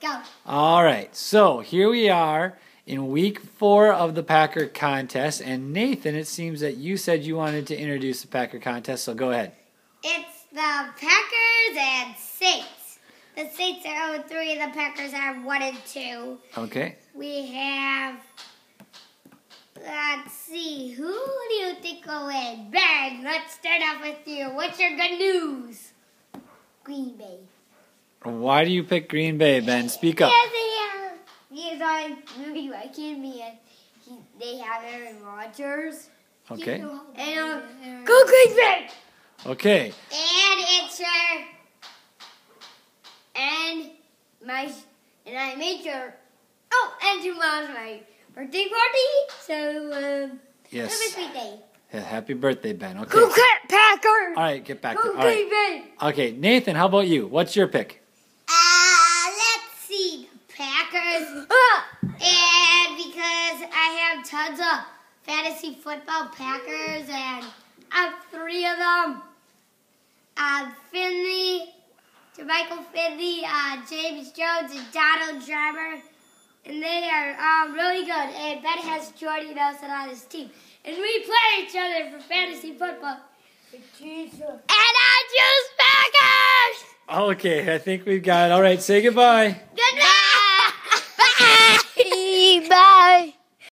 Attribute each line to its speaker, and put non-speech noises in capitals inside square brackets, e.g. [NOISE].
Speaker 1: Go.
Speaker 2: All right, so here we are in week four of the Packer contest. And Nathan, it seems that you said you wanted to introduce the Packer contest, so go ahead.
Speaker 1: It's the Packers and Saints. The Saints are 0 3, the Packers are 1 and 2.
Speaker 2: Okay.
Speaker 1: We have. Let's see, who do you think will win? Ben, let's start off with you. What's your good news? Green Bay.
Speaker 2: Why do you pick Green Bay, Ben? Speak up.
Speaker 1: Yes, they have. He's on movie like him, and he, they have Aaron Rodgers.
Speaker 2: Okay.
Speaker 1: And um, go Green Bay!
Speaker 2: Okay.
Speaker 1: And it's your and my and I made your oh and tomorrow's my birthday party. So um,
Speaker 2: Yes.
Speaker 1: have a sweet day.
Speaker 2: Yeah, Happy birthday, Ben. Okay.
Speaker 1: Go Cat Packers!
Speaker 2: All right, get back
Speaker 1: Go
Speaker 2: All right.
Speaker 1: Green Bay!
Speaker 2: Okay, Nathan, how about you? What's your pick?
Speaker 1: Uh, let's see, Packers. [LAUGHS] Ah! And because I have tons of fantasy football Packers, and I have three of them. Uh, Finley, Michael Finley, uh, James Jones, and Donald Driver. And they are um, really good. And Ben has Jordy Nelson on his team. And we play each other for fantasy football. And I choose Packers!
Speaker 2: Okay, I think we've got it. All right, say goodbye.